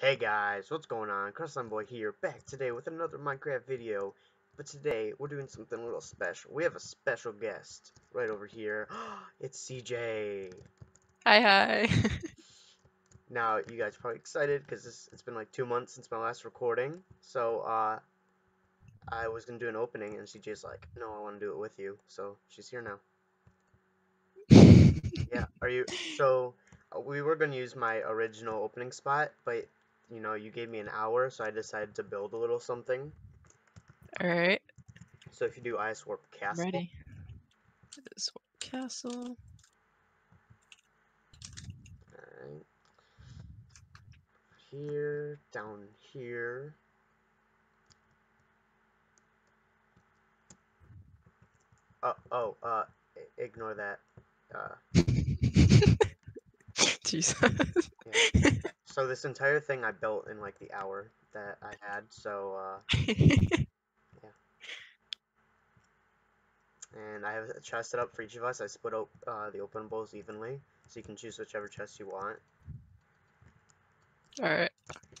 Hey guys, what's going on? Crestline Boy here, back today with another Minecraft video. But today, we're doing something a little special. We have a special guest right over here. it's CJ. Hi, hi. now, you guys are probably excited because it's been like two months since my last recording. So, uh, I was going to do an opening, and CJ's like, no, I want to do it with you. So, she's here now. yeah, are you... So, uh, we were going to use my original opening spot, but you know, you gave me an hour, so I decided to build a little something. Alright. So if you do Ice Warp Castle. Ready. Ice Warp Castle. Alright. Here, down here. Oh, oh, uh, ignore that. Uh. Jesus. Yeah. So this entire thing I built in like the hour that I had. So uh, yeah. And I have a chest set up for each of us. I split up uh, the openables evenly, so you can choose whichever chest you want. Alright,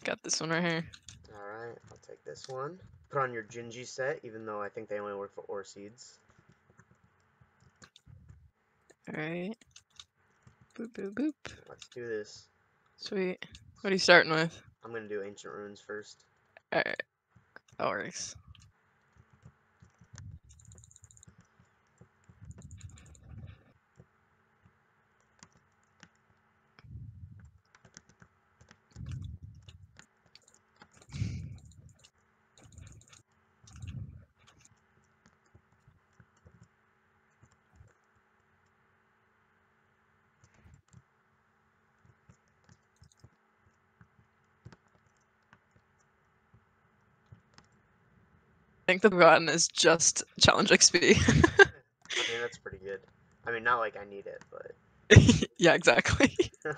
got this one right here. Alright, I'll take this one. Put on your Gingy set, even though I think they only work for ore seeds. Alright. Boop, boop, boop. Let's do this. Sweet. What are you starting with? I'm gonna do ancient runes first. Alright. That works. Think the button is just challenge XP. I mean, that's pretty good. I mean, not like I need it, but. yeah, exactly.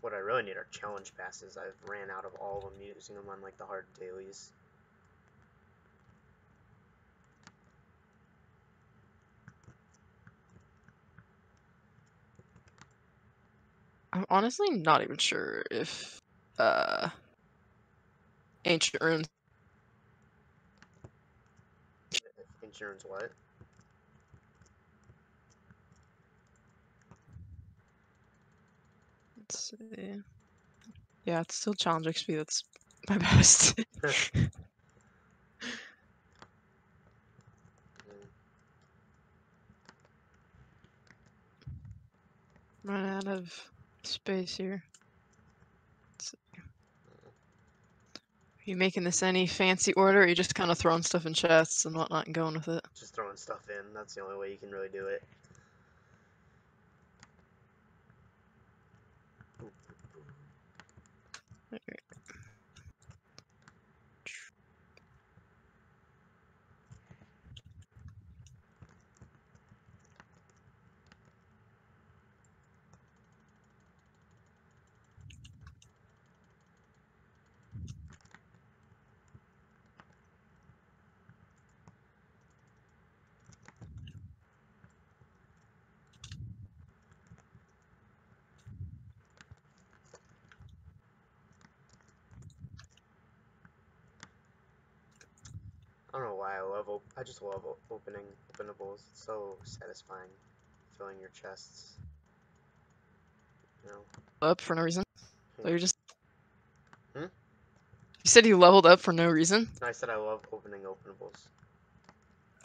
what I really need are challenge passes. I've ran out of all of them using them on like the hard dailies. I'm honestly not even sure if uh ancient runes ancient runes what? Let's see. Yeah, it's still challenge XP, that's my best. Run out of space here. Are you making this any fancy order, or are you just kind of throwing stuff in chests and whatnot and going with it? Just throwing stuff in. That's the only way you can really do it. I don't know why I love op I just love opening openables. It's so satisfying filling your chests. You know. Up for no reason. So Hmm. you're just. Hmm? You said you leveled up for no reason. I said I love opening openables.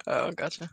Oh, gotcha.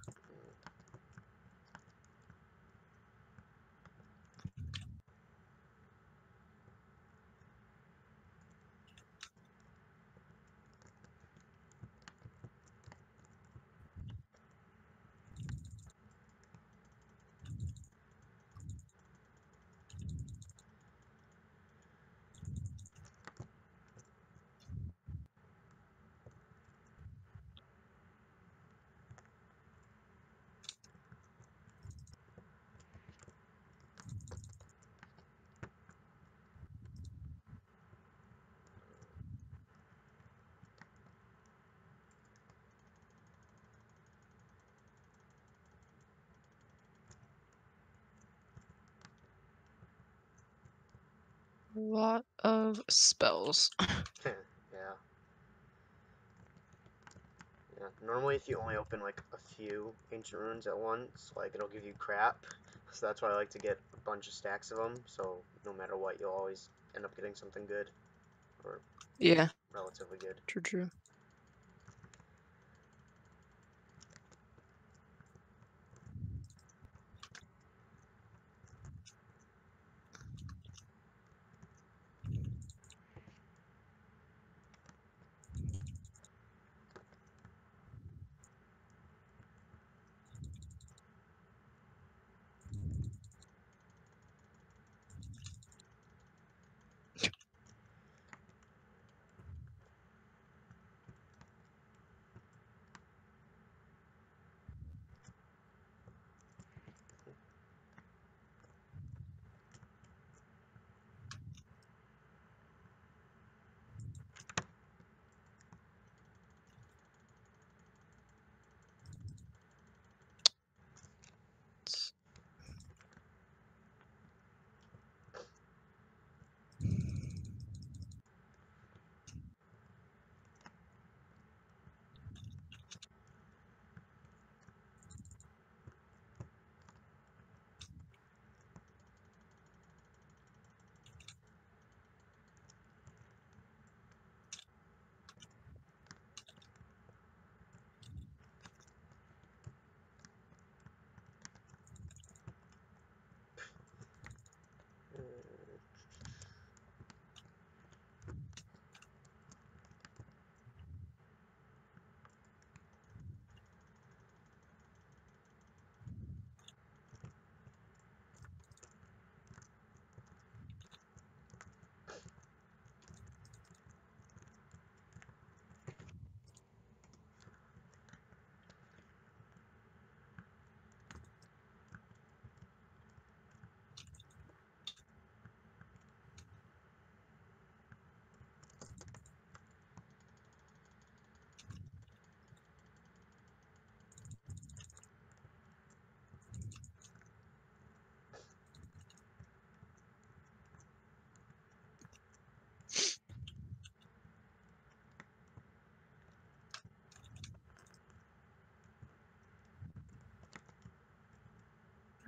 Lot of spells. yeah. Yeah. Normally, if you only open like a few ancient runes at once, like it'll give you crap. So that's why I like to get a bunch of stacks of them. So no matter what, you'll always end up getting something good or Yeah, relatively good. true, true.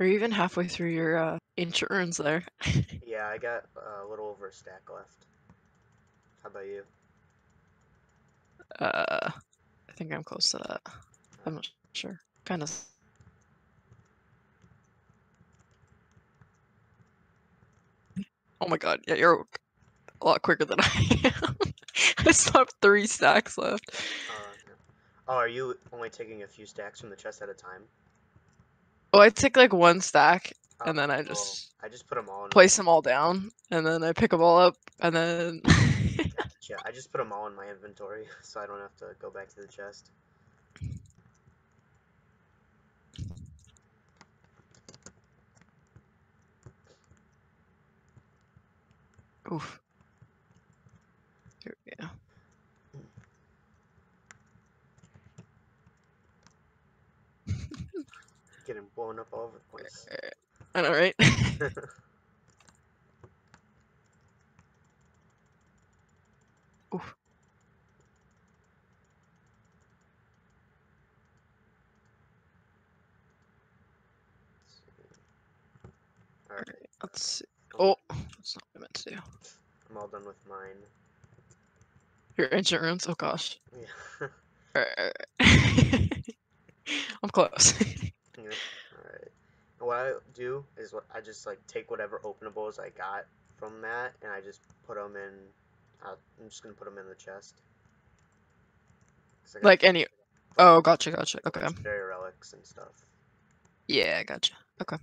Or even halfway through your uh, runes there. Yeah, I got uh, a little over a stack left. How about you? Uh, I think I'm close to that. I'm not sure. Kind of. Oh my god, yeah, you're a lot quicker than I am. I still have three stacks left. Uh. Oh, are you only taking a few stacks from the chest at a time? Oh, I take like one stack Oh, and then I well, just I just put them all in. place them all down, and then I pick them all up, and then. Yeah, I just put them all in my inventory, so I don't have to go back to the chest. Oof. Here we go. Getting blown up all over the place. I know, right? Oof. Alright, Let's see. Oh, that's not what I meant to do. I'm all done with mine. Your ancient runes? Oh gosh. Yeah. Alright, alright. I'm close. Alright. What I do is what I just like take whatever openables I got from that and I just put them in. Uh, I'm just gonna put them in the chest. Like any. Oh, gotcha, gotcha. Okay. of relics and stuff. Yeah, gotcha. Okay.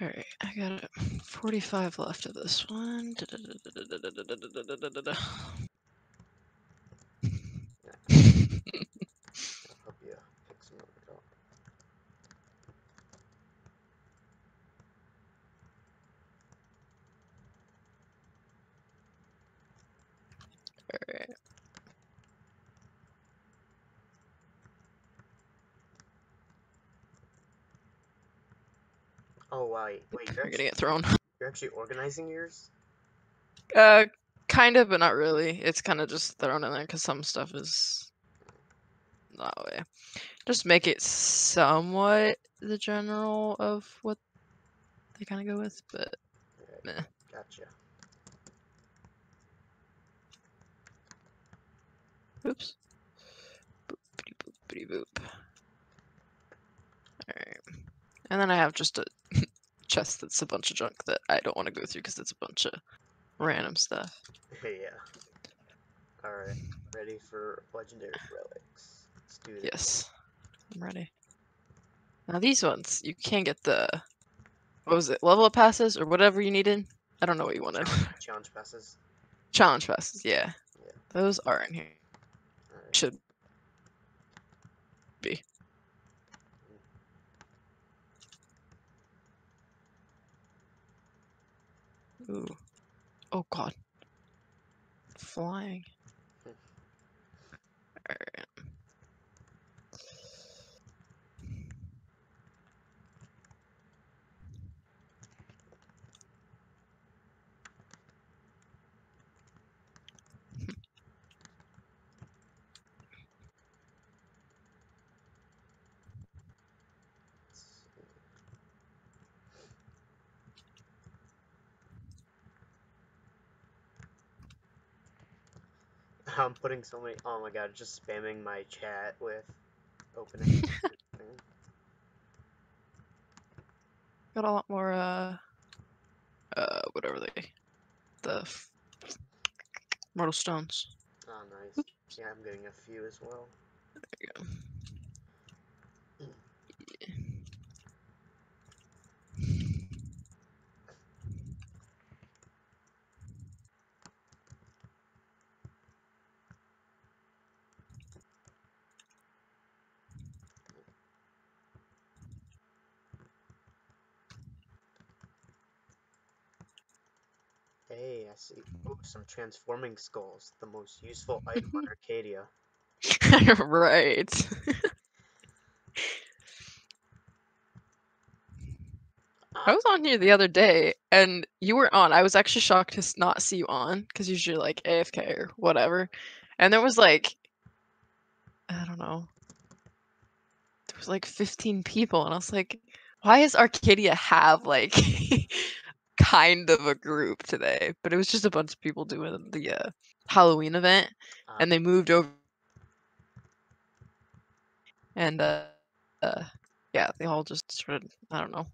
Alright, I got 45 left of this one. I'll help you pick some of it up. Alright. Oh wait, wait, you're You're actually, gonna get thrown. you're actually organizing yours? Uh, kind of, but not really. It's kind of just thrown in there because some stuff is that way. Just make it somewhat the general of what they kind of go with, but Meh. Gotcha. oops. Boopity boopity boop. Alright. And then I have just a chest that's a bunch of junk that I don't want to go through because it's a bunch of random stuff. yeah. Alright, ready for legendary relics. Let's do this. Yes, I'm ready. Now these ones, you can get the what was it, level up passes or whatever you needed. I don't know what you wanted. Challenge passes. Challenge passes, yeah. Yeah. Those are in here. Alright. Should be. Ooh. Oh god. Flying. I'm putting so many. Oh my god, just spamming my chat with opening. Got a lot more uh uh whatever they the f- mortal stones. oh, nice. Yeah, I'm getting a few as well. There you go. Hey, I see. Oh, some transforming skulls. The most useful item on Arcadia. right. I was on here the other day and you were on. I was actually shocked to not see you on because usually like AFK or whatever. And there was like, I don't know, there was like 15 people, and I was like, why does Arcadia have like kind of a group today? But it was just a bunch of people doing the uh, Halloween event, Uh, and they moved over. And uh, uh, yeah, they all just started, I don't know,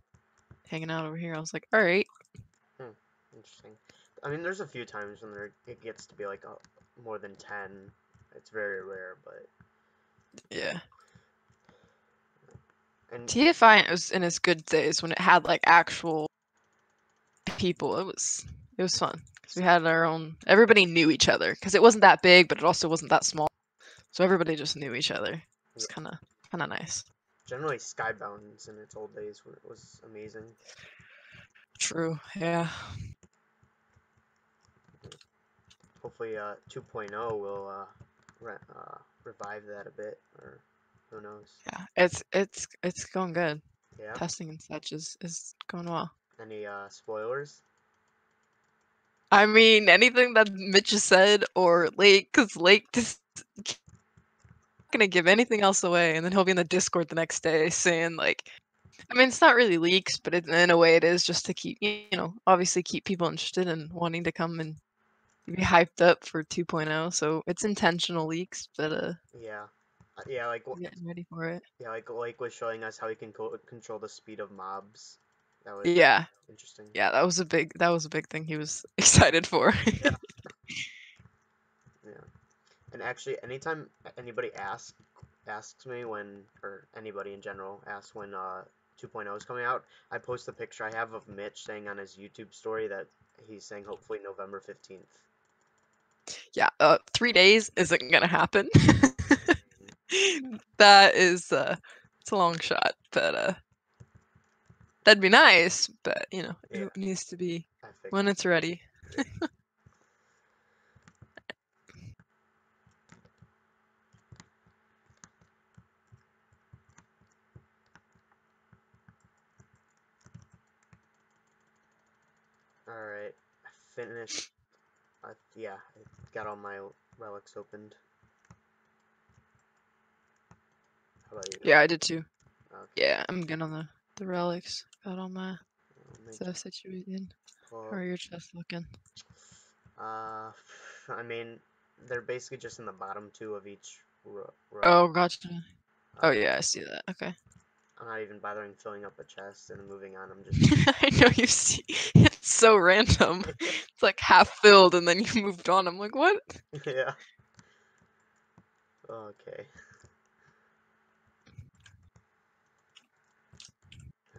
hanging out over here. I was like, all right. Interesting. I mean, there's a few times when there, it gets to be like a, more than 10. It's very rare, but. Yeah. And TFI was in its good days when it had like actual people. It was it was fun because we had our own. Everybody knew each other because it wasn't that big, but it also wasn't that small. So everybody just knew each other. It was kind of kind of nice. generally, Skybounds in its old days were, was amazing. True. Yeah. Hopefully, uh, 2.0 will uh, re- uh, revive that a bit, or who knows. Yeah. It's it's it's going good. Yeah. Testing and such is is going well. Any uh, spoilers? I mean, anything that Mitch has said or Lake, because Lake just gonna give anything else away, and then he'll be in the Discord the next day saying like, I mean, it's not really leaks, but it, in a way, it is just to keep you know, obviously keep people interested and wanting to come and be hyped up for 2.0. So it's intentional leaks, but uh, Yeah. Uh, Yeah, like getting ready for it. yeah, like Lake was showing us how he can co- control the speed of mobs. That was Yeah, interesting. yeah, that was a big that was a big thing he was excited for. Yeah. And actually, anytime anybody asks asks me when, or anybody in general asks when uh 2.0 is coming out, I post the picture I have of Mitch saying on his YouTube story that he's saying hopefully November 15th. yeah, uh, three days isn't gonna happen. that is uh, it's a long shot, but uh, that'd be nice, but you know, yeah. it needs to be when it's ready. Alright, finished. Uh, yeah, I got all my relics opened. How about you? Yeah, I did too. Okay. Yeah, I'm good on the the relics. Got all my stuff situated. pull How up- are your chests looking? Uh, I mean, they're basically just in the bottom two of each row. Oh, gotcha. Oh yeah, I see that. Okay. I'm not even bothering filling up a chest and moving on. I'm just I know you see. It's so random. It's like half filled, and then you moved on. I'm like, what? yeah. Okay.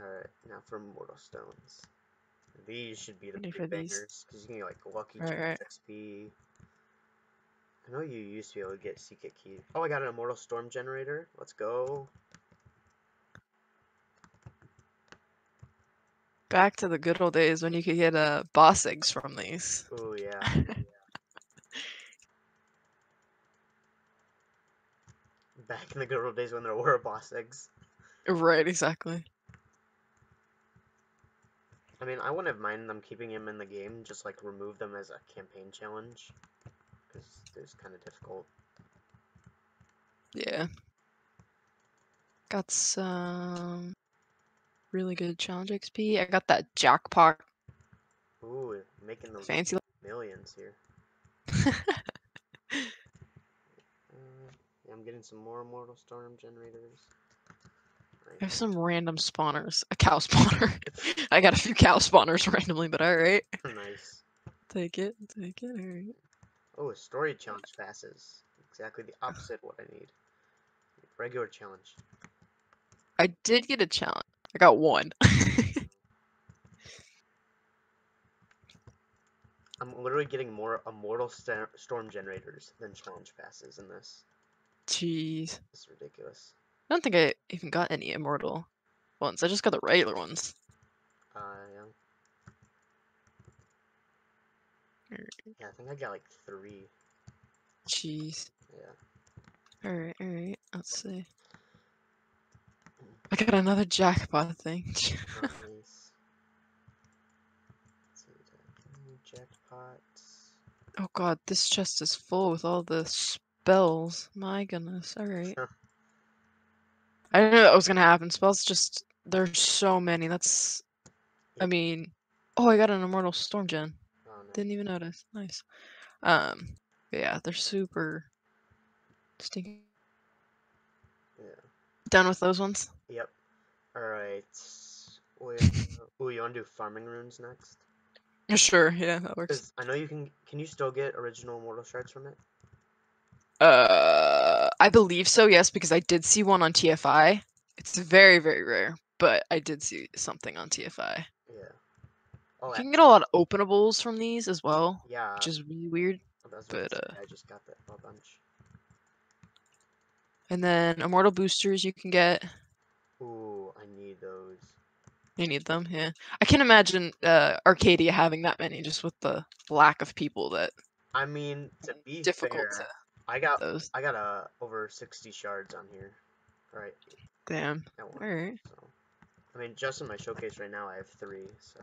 Alright, now for mortal stones. These should be the big bangers because you can get like lucky Right, right. XP. I know you used to be able to get secret key. Oh, I got an immortal storm generator. Let's go. Back to the good old days when you could get uh, boss eggs from these. Oh yeah. Back in the good old days when there were boss eggs. right, exactly. I mean, I wouldn't have minded them keeping him in the game, just like remove them as a campaign challenge. Because it's kind of difficult. Yeah. Got some really good challenge XP. I got that jackpot Ooh, making those fancy. millions here. Uh, yeah, I'm getting some more Immortal Storm generators. I have some random spawners. A cow spawner. I got a few cow spawners randomly, but alright. nice. Take it, take it, alright. Oh, a story challenge passes. Exactly the opposite of what I need. Regular challenge. I did get a challenge. I got one. I'm literally getting more Immortal Sta- Storm generators than challenge passes in this. Jeez. It's ridiculous. I don't think I even got any immortal ones. I just got the regular ones. Uh, yeah. Yeah, I think I got like three. Jeez. Yeah. Alright, alright. Let's see. I got another jackpot thing. Oh, nice. Let's see, Jackpots. oh god, this chest is full with all the spells. My goodness. Alright. I didn't know that was gonna happen. Spells just there's so many. That's I mean Oh I got an immortal storm gen. Oh, nice. Didn't even notice. Nice. Um yeah, they're super stinking Yeah. done with those ones. Yep. Alright. Ooh, you want to do farming runes next? Sure, yeah, that works. I know you can. Can you still get original Immortal Shards from it? Uh, I believe so. Yes, because I did see one on TFI. It's very, very rare, but I did see something on TFI. Yeah. Oh, You can get a lot of openables from these as well, yeah. which is really weird. I was but, uh, I just got that a bunch. And then immortal boosters you can get. Ooh, I need those. You need them, yeah. I can imagine uh, Arcadia having that many just with the lack of people that I mean, to be difficult fair, to I got those. I got uh, over sixty shards on here. Right. Damn. That. Alright. So, I mean, just in my showcase right now, I have three. So,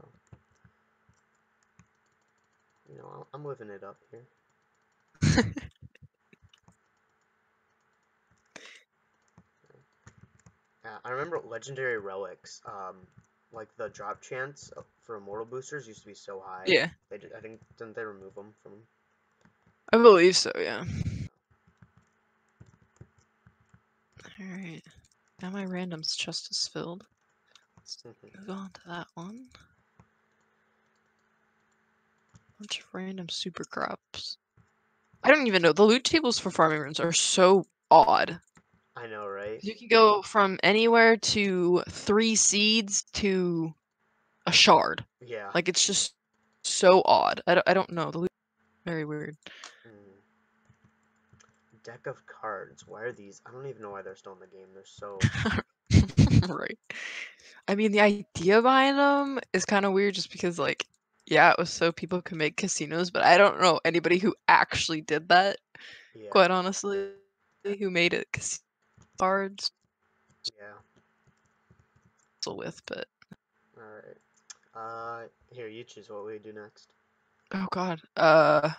you know, I'm living it up here. Yeah, I remember legendary relics. Um, like the drop chance for immortal boosters used to be so high. Yeah, They did, I think didn't they remove them from? I believe so, yeah. Alright. Now my randoms chest is filled. Let's move on to that one. Bunch of random super crops. I don't even know. The loot tables for farming runes are so odd. I know, right? You can go from anywhere to three seeds to a shard. Yeah. Like it's just so odd. I don't, I don't know. The loot very weird. Mm. Deck of cards. Why are these? I don't even know why they're still in the game. They're so. right. I mean, the idea behind them is kind of weird just because, like, yeah, it was so people could make casinos, but I don't know anybody who actually did that, Yeah. quite honestly, who made it casino cards Yeah. with, but All right. Uh, here you choose what we do next. Oh god. Uh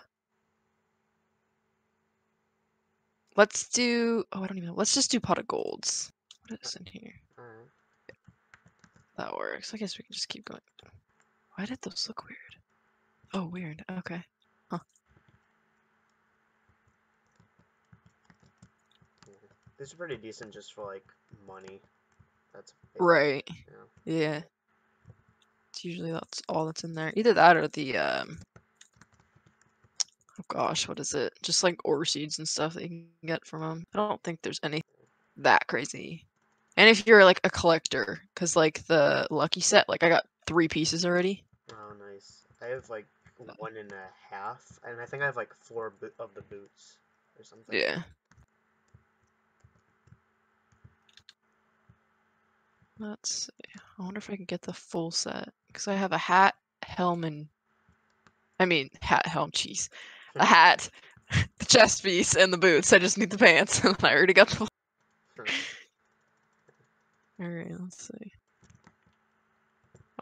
Let's do oh I don't even know. Let's just do pot of golds. What is in here? That works. I guess we can just keep going. Why did those look weird? Oh weird. Okay. Huh. These are pretty decent just for like money. That's Right. you know. Yeah. It's usually that's all that's in there. Either that or the um Oh gosh, what is it? Just like ore seeds and stuff that you can get from them. I don't think there's any that crazy. And if you're like a collector, because like the lucky set, like I got three pieces already. Oh, nice. I have like one and a half, and I think I have like four of the boots or something. Yeah. Let's see. I wonder if I can get the full set because I have a hat, helm, and I mean hat, helm, cheese, a hat, the chest piece, and the boots. I just need the pants, and I already got the. All right, let's see.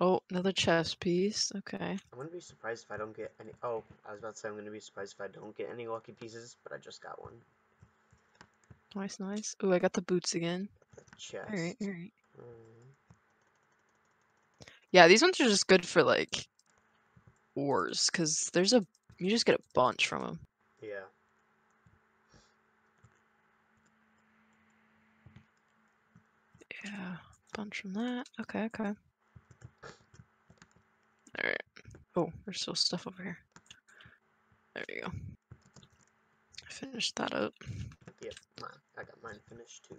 Oh, another chest piece. Okay. I'm gonna be surprised if I don't get any. Oh, I was about to say I'm gonna be surprised if I don't get any lucky pieces, but I just got one. Nice, nice. Oh, I got the boots again. The chest. All right, all right. Mm, Yeah, these ones are just good for like ores, because there's a you just get a bunch from them. yeah. Yeah, bunch from that. Okay, okay. Alright. Oh, there's still stuff over here. There you go. I finished that up. Yep. Mine. I got mine finished too.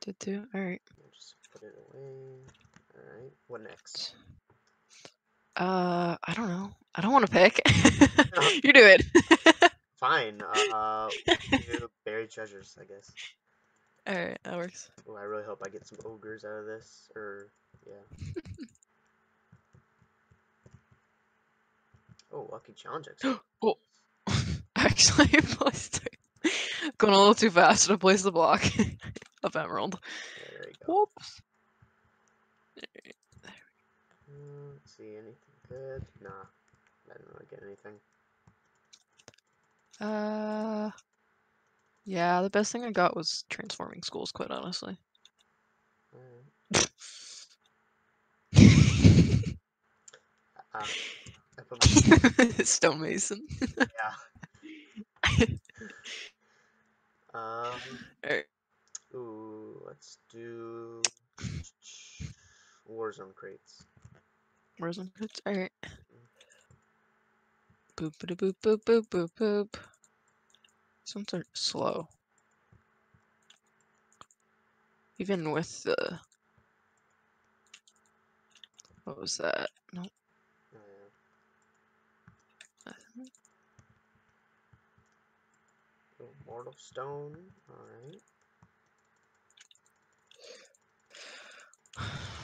Did do? Alright. Just put it away. All right. What next? Uh, I don't know. I don't want to pick. you do it. Fine. Uh, do buried treasures, I guess. Alright, that works. Oh, I really hope I get some ogres out of this, or yeah. oh, lucky challenge XP. Oh. Actually, I placed it. Going a little too fast to place the block of emerald. Yeah, there you go. Whoops. Mm, let's see anything good? Nah, I didn't really get anything. Uh, yeah, the best thing I got was transforming skulls, quite honestly. Alright. Uh, I Stonemason. yeah. Um. Alright. Ooh, let's do Warzone crates. Where's crates. Alright. Boop boop boop boop boop boop boop. Ones are slow. Even with the what was that? No, yeah. Mortal Stone. Alright.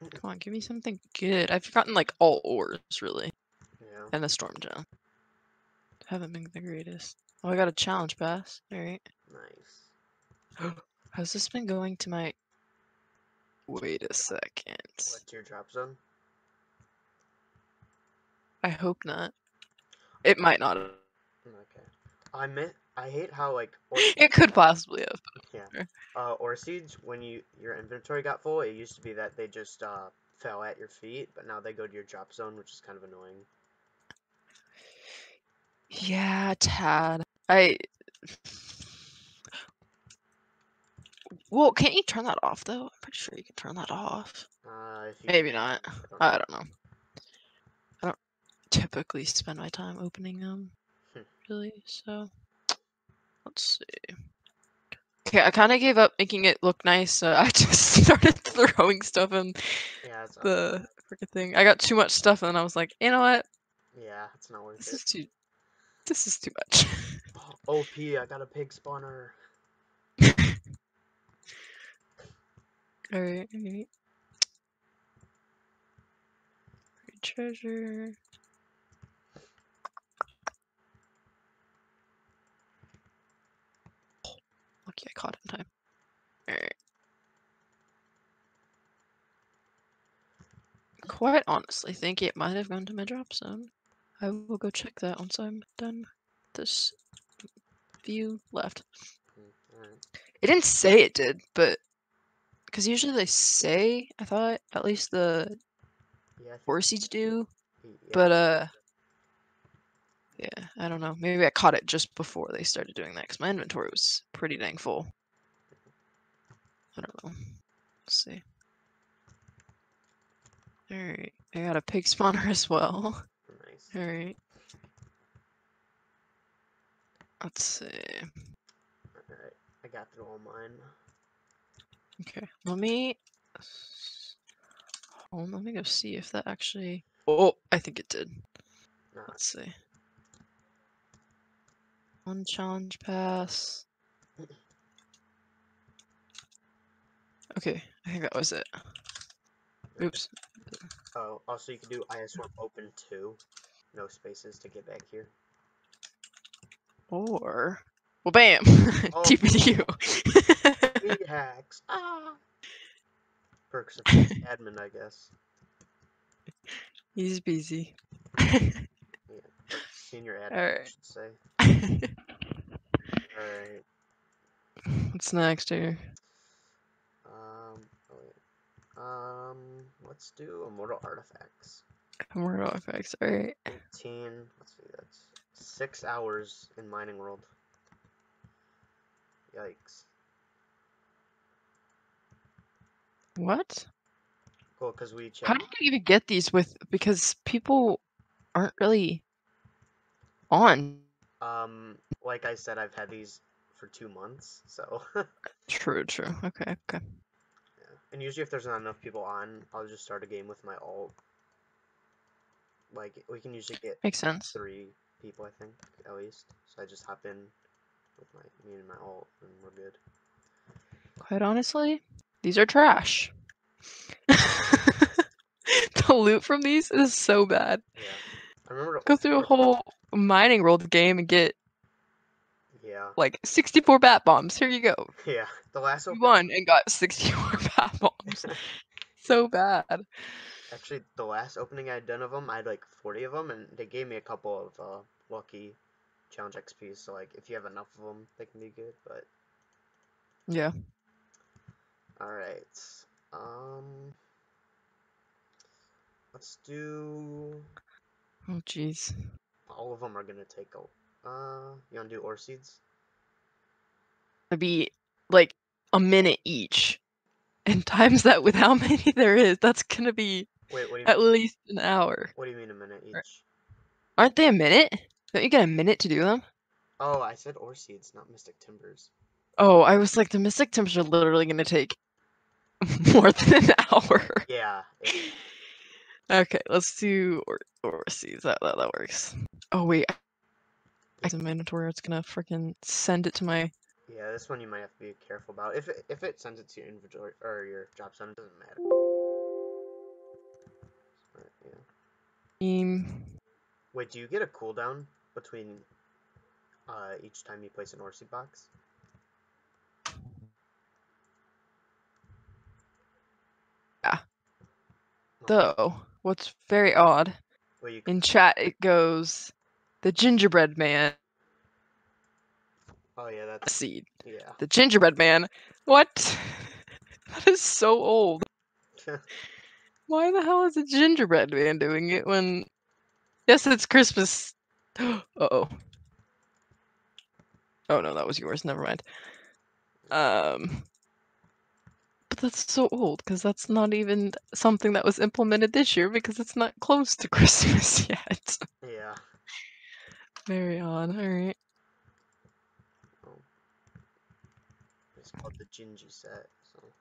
Come on, give me something good. I've gotten like all ores really, Yeah. and the storm gem. Haven't been the greatest. Oh, I got a challenge pass. All right. Nice. Has this been going to my? Wait a second. What teardrop zone? I hope not. It might not. Okay. I meant. I hate how like. Or, It could possibly have. uh, or siege when you your inventory got full, it used to be that they just uh fell at your feet, but now they go to your drop zone, which is kind of annoying. Yeah, tad. I. Well, can't you turn that off though? I'm pretty sure you can turn that off. Uh, if you Maybe not. I don't know. I don't know. I don't typically spend my time opening them, Hmm. really. So, let's see. Okay, I kind of gave up making it look nice, so I just started throwing stuff in yeah, the freaking thing. I got too much stuff, and I was like, you know what? yeah, it's not worth This it. is too. This is too much. OP, I got a pig spawner. Alright, alright. Treasure. Lucky I caught it in time. Alright. quite honestly think it might have gone to my drop zone. I will go check that once I'm done this view left. Mm. It didn't say it did, but because usually they say, I thought at least the Yeah, four seeds do, yeah, but uh, yeah, I don't know. Maybe I caught it just before they started doing that because my inventory was pretty dang full. I don't know. Let's see. All right, I got a pig spawner as well. nice. All right. Let's see. Alright, I got through all mine. Okay, let me. Hold on, let me go see if that actually. Oh, I think it did. Nah, Let's see. One challenge pass. Okay, I think that was it. Oops. Oh, also you can do IS1 open 2. No spaces to get back here. Or. Well, bam! Oh. TPU. Three hacks. Ah. Perks of being admin, I guess. He's busy. Or senior admin, I Alright. should say. Alright. What's next here? Um, oh wait. Um, let's do immortal artifacts. Immortal Artifacts, Alright. 18, let's see, that's six hours in mining world. Yikes. What? Cool, because we checked. How did you even get these with because people aren't really on. Um, like I said, I've had these for two months, so. True, true. Okay, okay. And usually, if there's not enough people on, I'll just start a game with my alt. Like, we can usually get Makes sense. three people, I think, at least. So I just hop in with my me and my alt, and we're good. Quite honestly, these are trash. the loot from these is so bad. Yeah. I remember. Go through a whole mining world game and get Yeah. like 64 bat bombs. Here you go. Yeah. The last one won and got 64 bat bombs. so bad. Actually, the last opening I'd done of them, I had like 40 of them, and they gave me a couple of uh, lucky challenge XPs. So like, if you have enough of them, they can be good. But Yeah. all right, um, let's do. Oh jeez. All of them are gonna take a. Uh, you wanna do ore seeds? It'd be like a minute each. And times that with how many there is, that's gonna be Wait, what do you at mean? least an hour. What do you mean a minute each? Aren't they a minute? Don't you get a minute to do them? Oh, I said ore seeds, not mystic timbers. Oh, I was like, the Mystic Timbers are literally gonna take more than an hour. Yeah. it- Okay, let's do or overseas. That, that that works. Oh wait, I the mandatory. It's gonna freaking send it to my. yeah, this one you might have to be careful about. If it, if it sends it to your inventory or your job zone, it doesn't matter. But, yeah. Team. Wait, do you get a cooldown between uh, each time you place an seed box? Yeah. Oh, Though, what's very odd Wait, you in chat, it goes, the gingerbread man oh yeah, that's seed. yeah. The gingerbread man. What? that is so old. Why the hell is a gingerbread man doing it when? Yes, it's Christmas. uh oh. Oh no, that was yours. Never mind. Um, but that's so old because that's not even something that was implemented this year because it's not close to Christmas yet. yeah. Very odd. All right. It's called the Gingy set. So.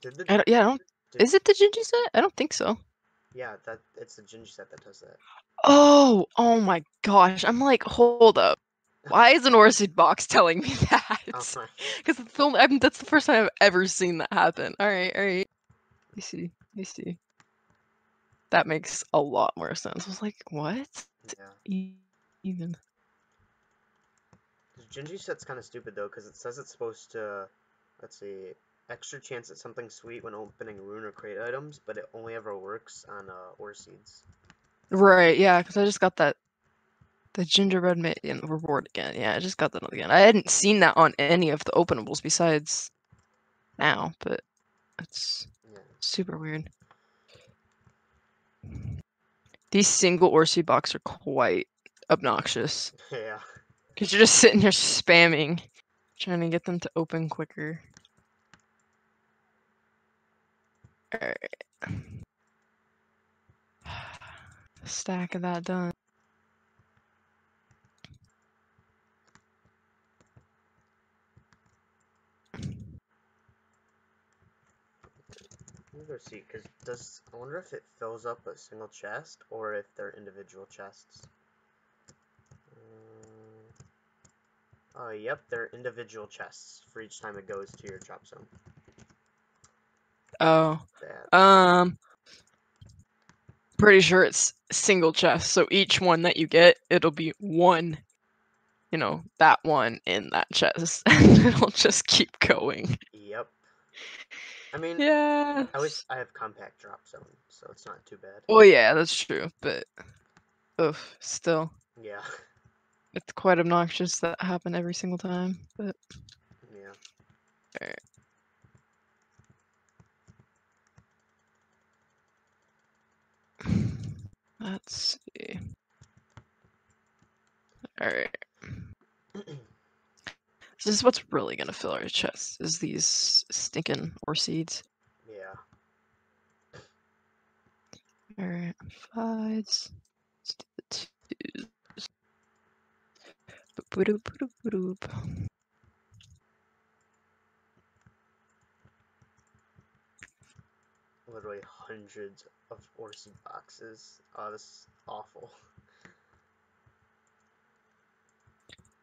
Did the I don't, yeah, I don't. did- Is it the Gingy set? I don't think so. yeah that it's the Gingy set that does that. Oh, oh my gosh! I'm like, hold up. Why is an Orchid box telling me that? Because it's the only, I mean, that's the first time I've ever seen that happen. All right, all right. Me see. Me see. That makes a lot more sense. I was like, what? Yeah. Even. The Gingy set's kind of stupid though, because it says it's supposed to. Let's see. extra chance at something sweet when opening rune or crate items, but it only ever works on uh, ore seeds. Right, yeah, because I just got that the gingerbread ma- in reward again. Yeah, I just got that again. I hadn't seen that on any of the openables besides now, but it's Yeah. super weird. These single seed box are quite obnoxious Yeah. because you're just sitting here spamming, trying to get them to open quicker. Alright. Stack of that done. Go see, because does I wonder if it fills up a single chest or if they're individual chests. Um, Oh, yep, they're individual chests for each time it goes to your drop zone. Oh. That, Um, pretty sure it's single chest. So each one that you get, it'll be one. You know that one in that chest, and it'll just keep going. I mean, Yeah. I wish I have compact drop zone, so it's not too bad. Well, yeah, that's true, but, oof, still, Yeah, it's quite obnoxious that happen every single time. But yeah. Alright. let's see. All right. This is what's really gonna fill our chests is these stinking ore seeds. Yeah. Alright, fives. Let's do the twos. Boop, boop, boop, boop, boop. Literally hundreds of ore seed boxes. Oh, this is awful.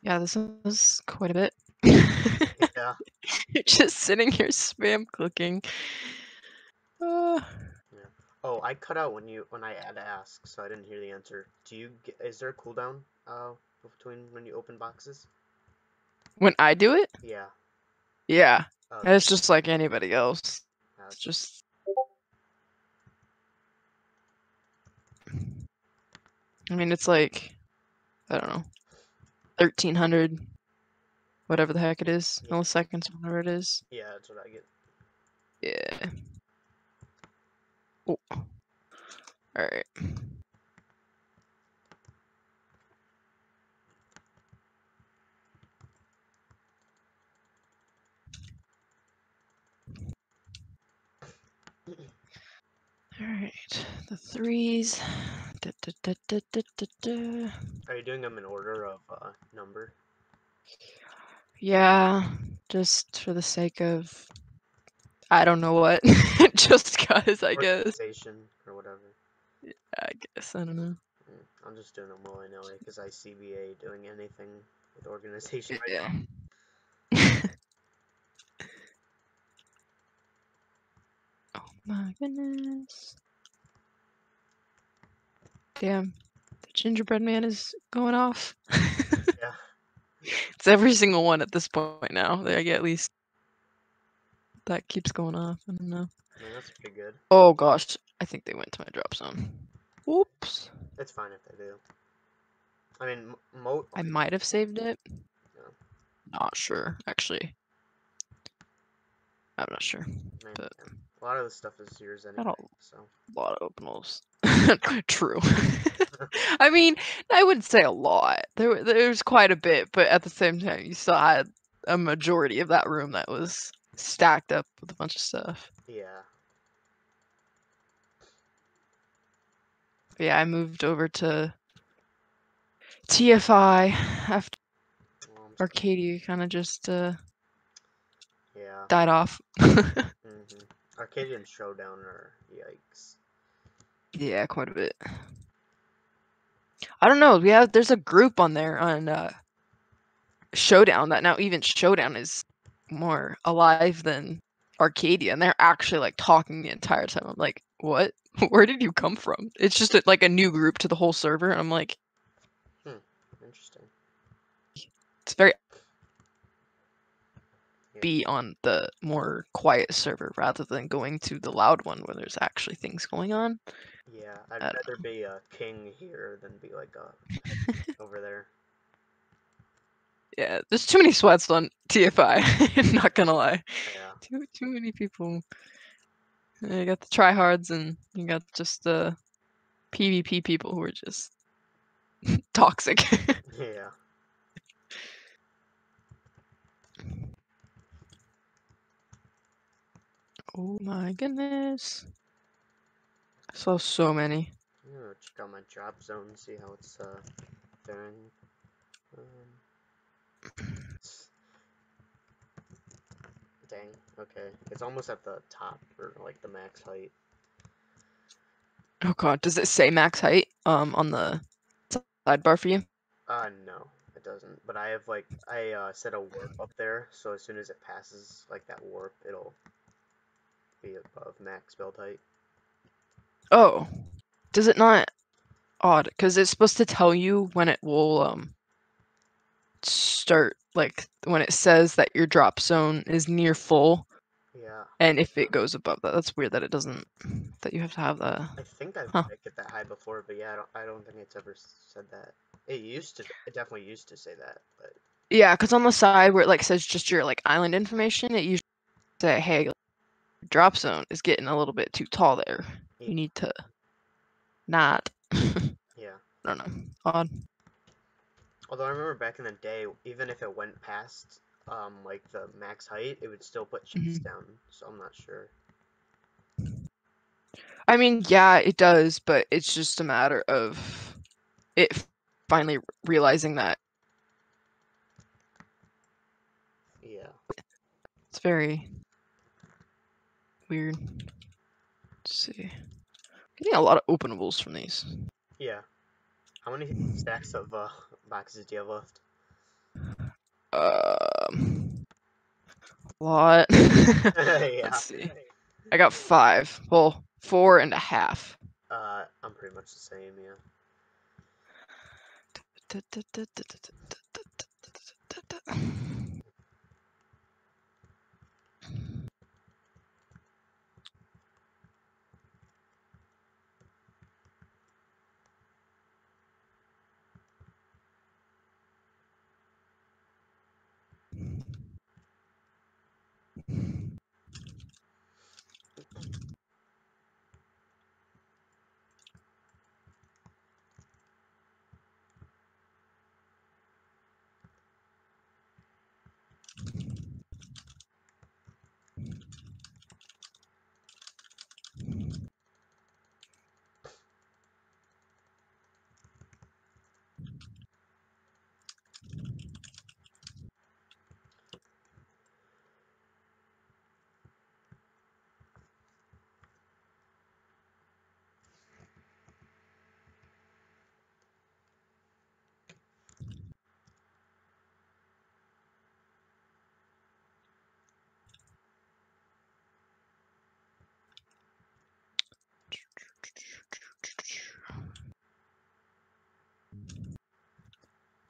Yeah, this is quite a bit. Yeah. You're just sitting here spam clicking. Uh, Oh, I cut out when you when I had to ask, so I didn't hear the answer. Do you get? Is there a cooldown uh between when you open boxes? when I do it, Yeah. yeah, Uh, it's just like anybody else. uh, It's just. I mean, it's like, I don't know, 1300, whatever the heck it is, Yeah. milliseconds, whatever it is. yeah, that's what I get. Yeah. Oh. Alright. Alright, the threes. Da, da, da, da, da, da, da. Are you doing them in order of uh, number? Yeah, just for the sake of I don't know what. just cause I guess. Organization or whatever. Yeah, I guess I don't know. Mm, I'm just doing them willy nilly because I CBA doing anything with organization right now. Oh my goodness. Damn. The gingerbread man is going off. Yeah. It's every single one at this point now. They get at least that keeps going off. I don't know. I mean, that's pretty good. Oh gosh, I think they went to my drop zone. Whoops. It's fine if they do. I mean, mo. I might have saved it. No. Not sure, actually. I'm not sure. I but- yeah, a lot of the stuff is yours anyway. don't- So A lot of openables. True. I mean, I wouldn't say a lot. There, wa- there's quite a bit, but at the same time, you still had a majority of that room that was stacked up with a bunch of stuff. yeah. But yeah, I moved over to TFI after Well, Arcadia kind of just uh, yeah. died off. hmm Arcadian Showdown or yikes. Yeah, quite a bit. I don't know. We have there's a group on there on uh Showdown that now even Showdown is more alive than Arcadia and they're actually like talking the entire time. I'm like, "What? Where did you come from?" It's just a, like a new group to the whole server and I'm like, hmm, Interesting. it's very. Be on the more quiet server rather than going to the loud one where there's actually things going on. Yeah, I'd rather be a king here than be like a over there. Yeah, there's too many sweats on TFI. not gonna lie, Yeah. too too many people. You got the tryhards and you got just the PvP people who are just toxic. Yeah. Oh my goodness, I saw so many. I'm check out my drop zone and see how it's uh faring. Um, dang. Okay, it's almost at the top or like the max height. Oh god, does it say max height um on the sidebar for you? Uh, no, it doesn't. But I have like I uh, set a warp up there, so as soon as it passes like that warp, it'll be above max build height. Oh, does it not? Odd, because it's supposed to tell you when it will um start, like when it says that your drop zone is near full, Yeah, and if it goes above that. That's weird that it doesn't. That you have to have the. I think I've Huh. picked it that high before, but yeah, I don't. I don't think it's ever said that. It used to. It definitely used to say that, but Yeah, because on the side where it like says just your like island information, it usually say, "Hey, drop zone is getting a little bit too tall there. Yeah. You need to not." yeah. I don't know. Odd. Although I remember back in the day, even if it went past um like the max height, it would still put cheats Mhm. down. So I'm not sure. I mean, yeah, it does, but it's just a matter of it finally realizing that Yeah. it's very weird. Let's see. Getting a lot of openables from these. Yeah. How many stacks of uh boxes do you have left? Um, a lot. yeah. Let's see. I got five. Well, four and a half. Uh, I'm pretty much the same. Yeah.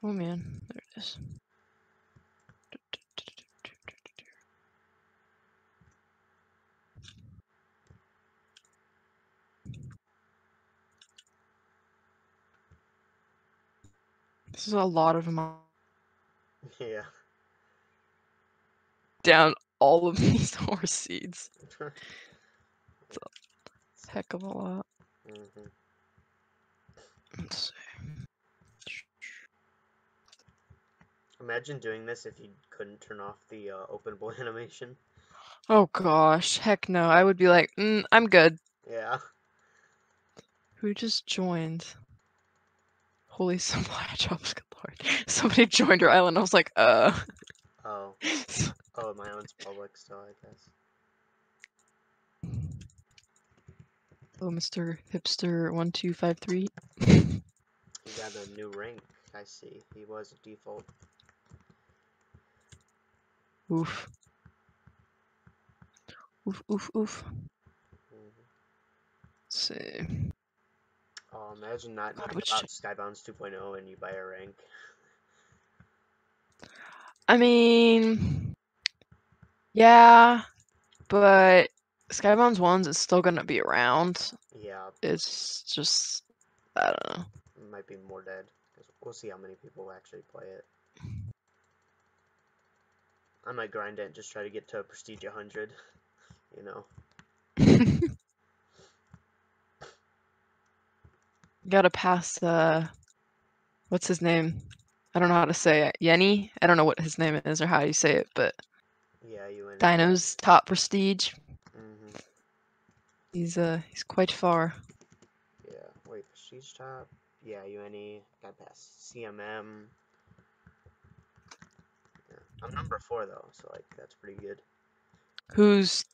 Oh man, there it is. This is a lot of them Yeah. down all of these ore seeds. Heck of a lot. hmm Let's see. Imagine doing this if you couldn't turn off the uh, openable animation. Oh gosh, heck no. I would be like, mm, I'm good. Yeah. Who just joined? Holy drops, good lord. Somebody joined our island. I was like, uh. Oh. Oh, my island's public still, I guess. Hello, Mr. Hipster one two five three. He got a new rank. I see. He was a default. Oof. Oof, oof, oof. Mhm. Let's see. Oh, imagine not knowing about Skybounds 2.0 and you buy a rank. I mean, Yeah, but Skybound's ones is still gonna be around. Yeah, It's just I don't know. it might be more dead. We'll see how many people actually play it. I might grind it and just try to get to a prestige 100. You know. Gotta pass uh what's his name? I don't know how to say it. Yenny? I don't know what his name is or how you say it, but Yeah, you and Dino's top prestige. hmm He's uh he's quite far. Yeah, wait, prestige top. Yeah, UNE got past CMM. I'm number four though, so like that's pretty good. Who's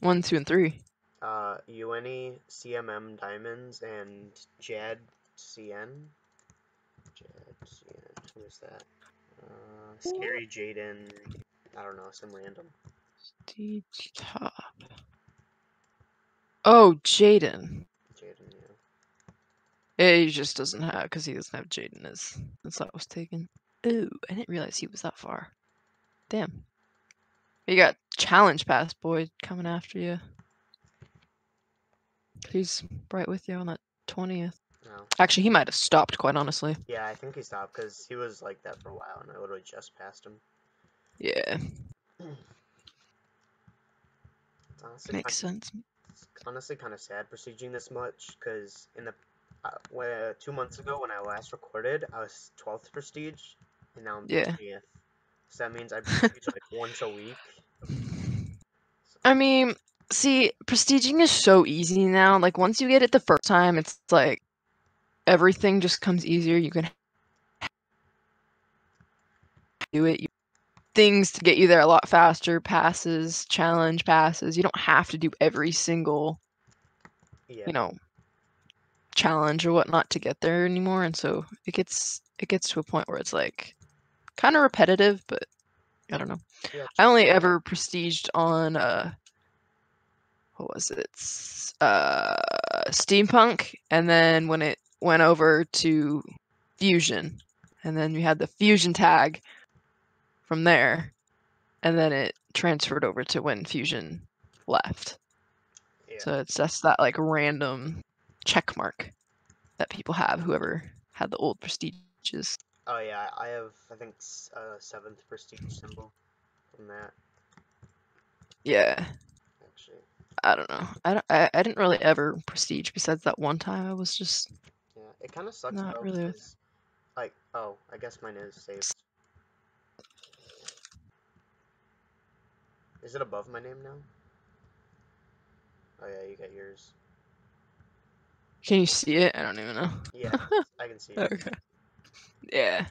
one, two, and three? Uh, UNE, CMM Diamonds, and Jad CN. Jad CN. Who is that? Uh, Scary Jaden. I don't know, some random. Prestige top. Oh, Jaden. Jaden, yeah. Yeah, he just doesn't have because he doesn't have Jaden as that's that was taken. Ooh, I didn't realize he was that far. Damn. You got challenge pass boy coming after you. He's right with you on that twentieth. No. Actually, he might have stopped. Quite honestly. Yeah, I think he stopped because he was like that for a while, and I literally just passed him. Yeah, honestly makes sense. It's honestly kind of sad prestiging this much because in the uh, where, two months ago when I last recorded, I was 12th prestige, and now I'm Yeah. 20th. So that means I prestige like once a week. I mean, see, prestiging is so easy now. Like once you get it the first time, it's like everything just comes easier. You can do it. You, things to get you there a lot faster. Passes, challenge passes. You don't have to do every single, Yeah. you know, challenge or whatnot to get there anymore. And so it gets it gets to a point where it's like kind of repetitive, but I don't know. yeah, I only ever prestiged on uh what was it? Uh steampunk and then when it went over to fusion and then we had the fusion tag from there and then it transferred over to when fusion left. yeah. So it's just that like random check mark that people have whoever had the old prestiges. Oh yeah, I have I think uh, seventh prestige symbol from that Yeah. actually. I don't know. I, don't, I I didn't really ever prestige besides that one time. I was just Yeah, it kind of sucks Not though. really. 'cause, Like, oh, I guess mine is saved. Is it above my name now? Oh yeah, you got yours. Can you see it? I don't even know. Yeah, I can see it. Okay. Yeah.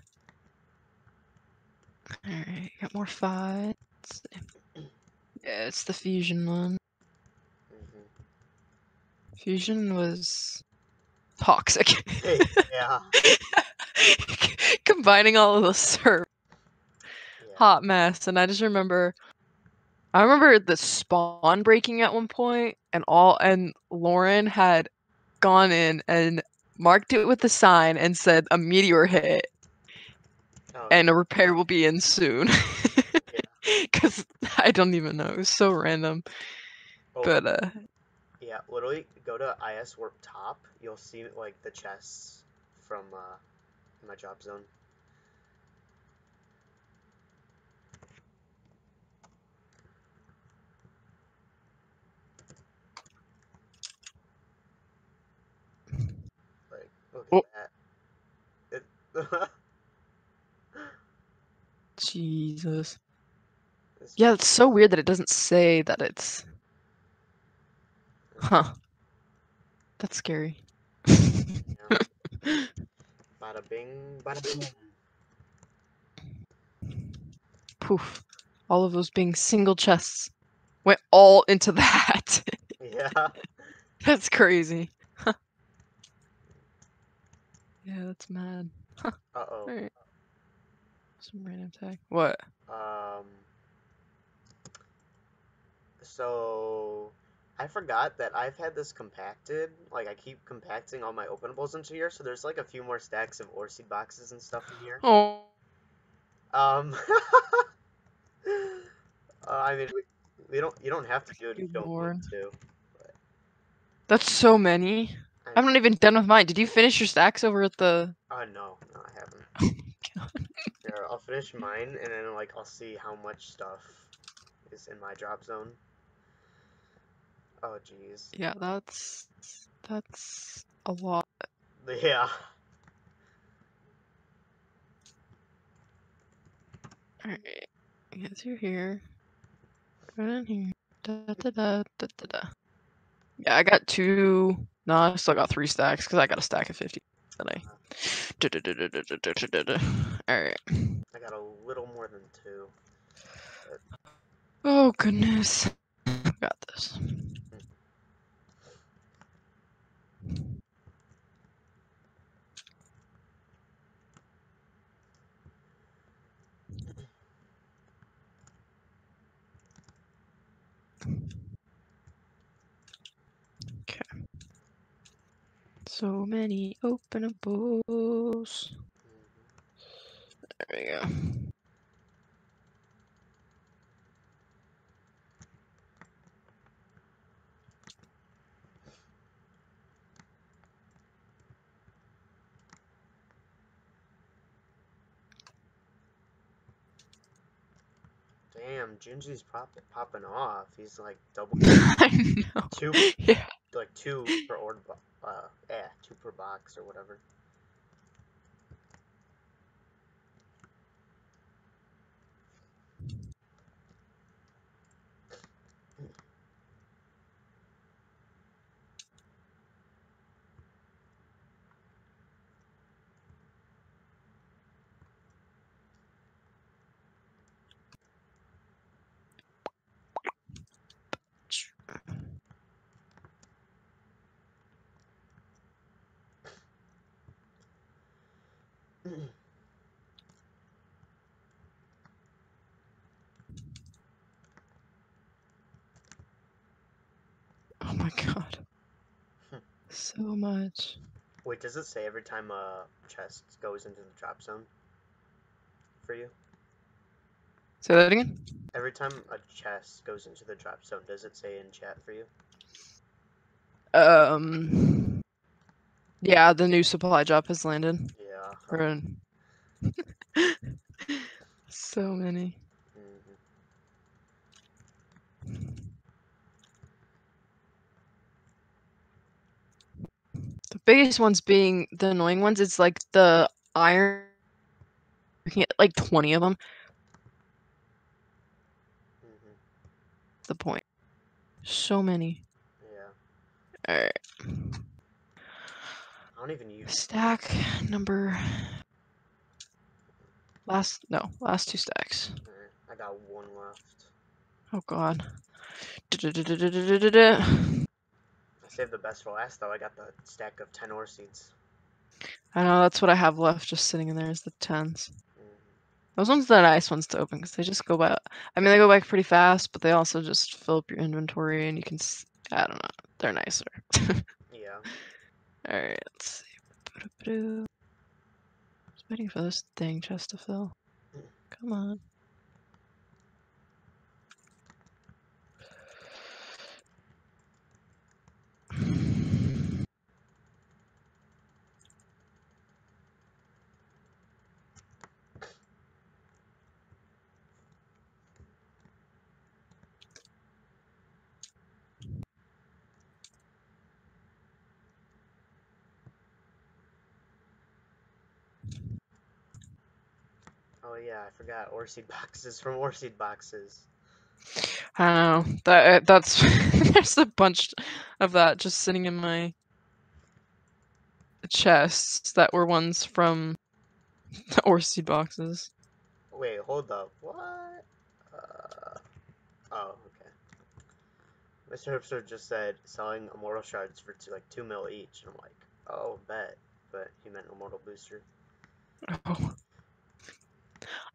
Alright, got more fights. Yeah, it's the fusion one. hmm Fusion was toxic. Yeah, Combining all of the serve yeah. hot mess and I just remember I remember the spawn breaking at one point and all and Lauren had gone in and marked it with a sign and said a meteor hit Oh, and a repair will be in soon. Cause I don't even know. It was so random. oh, But uh yeah, literally go to IS Warp Top. You'll see like the chests from uh my drop zone. Look at Oh. that. Jesus. it's Yeah, it's so weird that it doesn't say that it's Huh. That's scary. Yeah. Bada bing, bada boom. Poof. All of those being single chests went all into that. Yeah. that's crazy. Yeah, that's mad. Uh oh. Alright. Some random tag. What? Um. So, I forgot that I've had this compacted. Like, I keep compacting all my openables into here, so there's like a few more stacks of ore seed boxes and stuff in here. Oh, Um. uh, I mean, we, We don't. You don't have to do it if you don't want to. That's so many. I'm not even done with mine. Did you finish your stacks over at the? Oh no, no, I haven't. Oh my god. Here, I'll finish mine, and then like I'll see how much stuff is in my drop zone. Oh jeez. Yeah, that's that's a lot. Yeah. Alright. Guess you're here. Go in here. Da, da, da, da, da, da. Yeah, I got two. No, I still got three stacks because I got a stack of 50 today. Alright. I got a little more than two. But... Oh, goodness. got this. So many openables. There we go. Damn, Junji's pop- popping off. He's like double I know. two, Yeah. like two per order. Uh, two per box or whatever. Oh my god. Hmm. So much. Wait, does it say every time a chest goes into the drop zone for you? Say that again? Every time a chest goes into the drop zone, does it say in chat for you? Um. Yeah, the new supply drop has landed. Yeah. So many. mhm. The biggest ones being the annoying ones. It's like the iron. You can get like 20 of them. Mhm. The point. So many. Yeah. Alright. I don't even use. Stack number. Last. No, last two stacks. I got one left. Oh god. Da-da-da-da-da-da-da-da. I saved the best for last though. I got the stack of ten ore seeds. I know that's what I have left, just sitting in there is the tens. Mhm. Those ones are the nice ones to open because they just go by. I mean, they go by pretty fast, but they also just fill up your inventory and you can. s- I don't know. They're nicer. Yeah. All right, let's see. Ba-da-ba-doo. Just waiting for this dang chest to fill. Come on. Yeah, I forgot ore seed boxes from ore seed boxes. I don't know. That uh, that's there's a bunch of that just sitting in my chests that were ones from the ore seed boxes. Wait, hold up. What? Uh, oh, okay. Mr. Hipster just said selling immortal shards for two, like two mil each. And I'm like, oh, bet. But he meant immortal booster. Oh.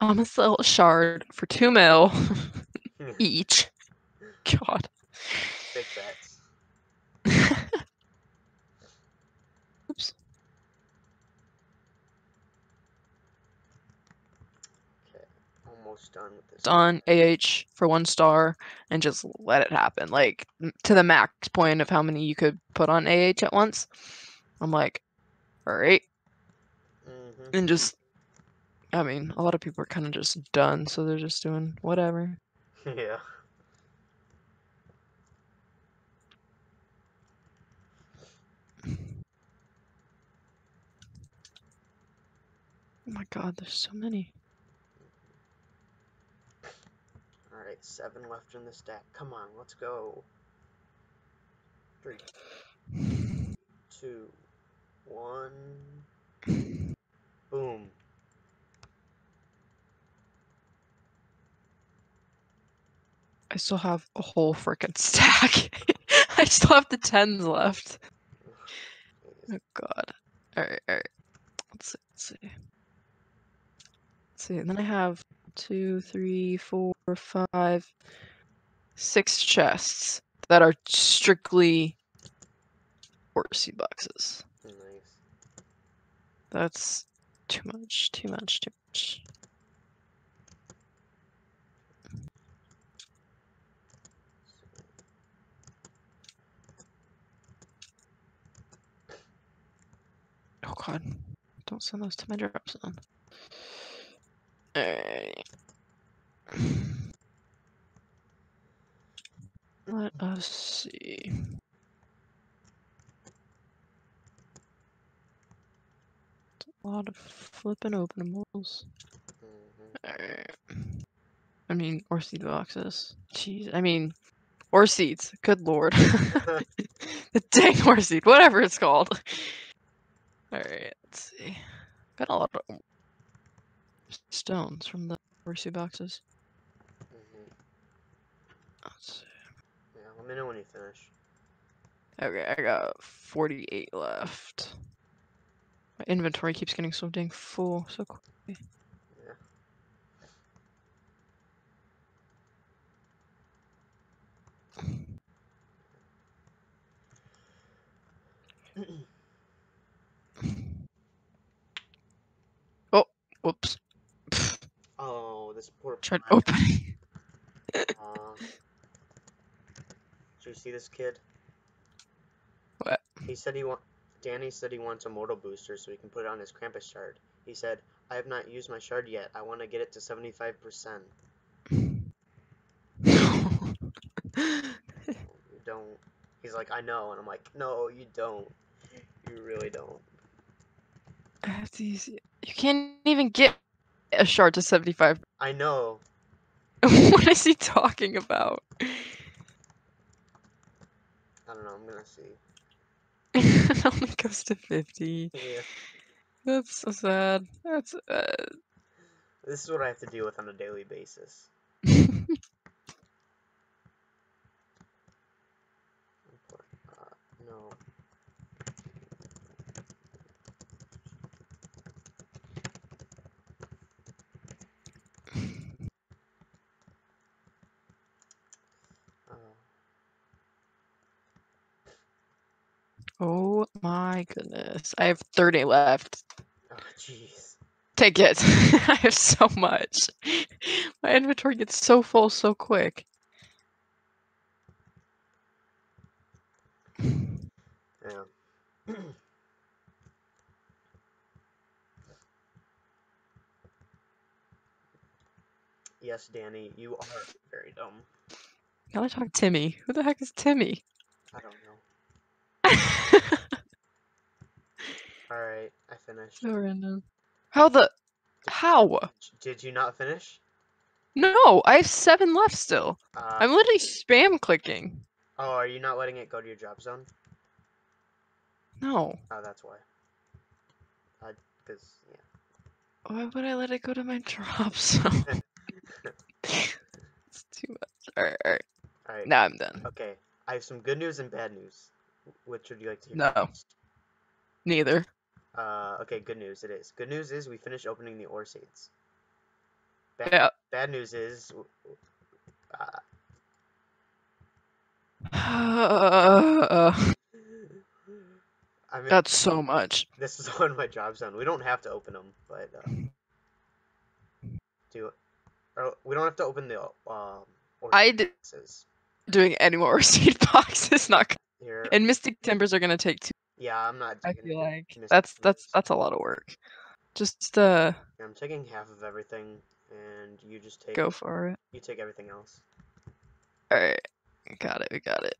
I'm gonna sell a shard for two mil each. God. Big bets. Oops. Okay, almost done with this. done AH for one star and just let it happen. Like to the max point of how many you could put on AH at once. I'm like, all right. hmm And just, I mean, a lot of people are kind of just done. So they're just doing whatever. yeah. Oh my God, there's so many. All right, seven left in the stack. Come on, let's go. Three, two, one. Boom. I still have a whole freaking stack. I still have the tens left. Oh God. All right, all right. Let's see. Let's see. Let's see. And then I have two, three, four, five, six chests that are strictly ore seed boxes. Nice. That's too much. Too much. Too much. Oh God! Don't send those to my drop zone. Alright. Let us see. A lot of flipping openables. Alright. I mean, ore seed boxes. Jeez. I mean, ore seeds. Good lord. the dang ore seed. Whatever it's called. Alright, let's see. Got a lot of stones from the ore seed boxes. hmm Let's see. Yeah, let me know when you finish. Okay, I got 48 left. My inventory keeps getting so dang full so quickly. Yeah. Whoops. oh, this poor. Tried pile. opening. Aw. Uh, did you see this kid? What? He said he want. Danny said he wants a mortal booster so he can put it on his Krampus shard. He said, "I have not used my shard yet. I want to get it to seventy-five percent." You don't. He's like, "I know," and I'm like, "No, you don't. You really don't." That's easy. You can't even get a shard to 75. I know. what is he talking about? I don't know. I'm gonna see. it only goes to 50. Yeah. That's so sad. That's uh, This is what I have to deal with on a daily basis. Uh, no. Oh my goodness. I have 30 left. Oh, jeez. Take it. I have so much. My inventory gets so full so quick. Yeah. yes, Danny, you are very dumb. Now I talk Timmy. Who the heck is Timmy? I don't know. Alright, I finished. so random. How the how? Did you not finish? No, I have seven left still. Uh, I'm literally spam clicking. oh, are you not letting it go to your drop zone? No. Oh, that's why. Uh, cause, yeah. Why would I let it go to my drop zone? it's too much. Alright, alright. Alright, Now I'm done. okay. I have some good news and bad news. Which would you like to hear No. Neither. Uh, okay, good news it is. Good news is we finished opening the ore seeds. Bad, Yeah. bad news is, uh, I mean, that's so much. this is on my drop zone. We don't have to open them, but uh, do Oh, we don't have to open the um. I d- boxes. doing any more seed boxes. Not Here. and Mystic Timbers are gonna take two. Yeah, I'm not. I feel like that's that's that's a lot of work. Just uh, I'm taking half of everything, and you just take. go for it. You take everything else. All right, got it. We got it.